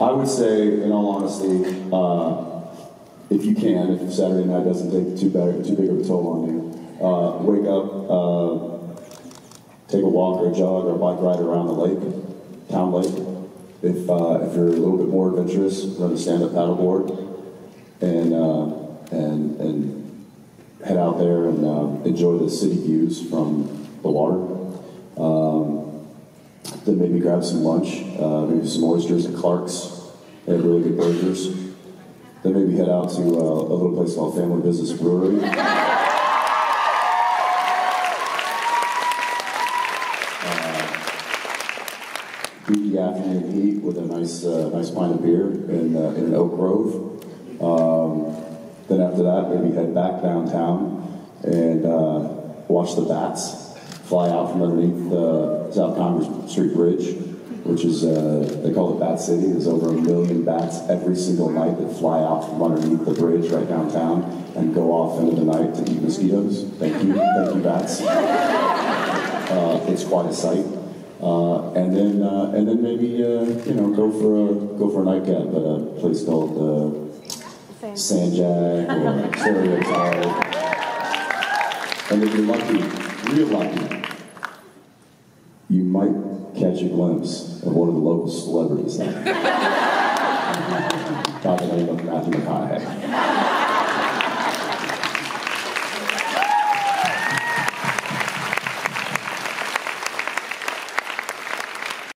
I would say, in all honesty, uh, if you can, if Saturday night doesn't take too big, too big of a toll on you, uh, wake up, uh, take a walk or a jog or a bike ride around the lake, town lake. If uh, if you're a little bit more adventurous, run a stand-up paddleboard, and uh, and and head out there and uh, enjoy the city views from the water. Then maybe grab some lunch, uh, maybe some oysters at Clark's. They have really good burgers. Then maybe head out to uh, a little place called Family Business Brewery. beat the afternoon heat with a nice, uh, nice pint of beer in, uh, in Oak Grove. Um, then after that, maybe head back downtown and uh, watch the bats fly out from underneath the South Congress Street Bridge, which is, uh, they call it Bat City. There's over a million bats every single night that fly out from underneath the bridge right downtown and go off into the night to eat mosquitoes. Thank you, thank you, bats. Uh, it's quite a sight. Uh, and then, uh, and then maybe uh, you know go for a go for a nightcap at a place called uh, Sanjak or Stereotype. And if you're lucky, real lucky, you might catch a glimpse of one of the local celebrities. Matthew McConaughey.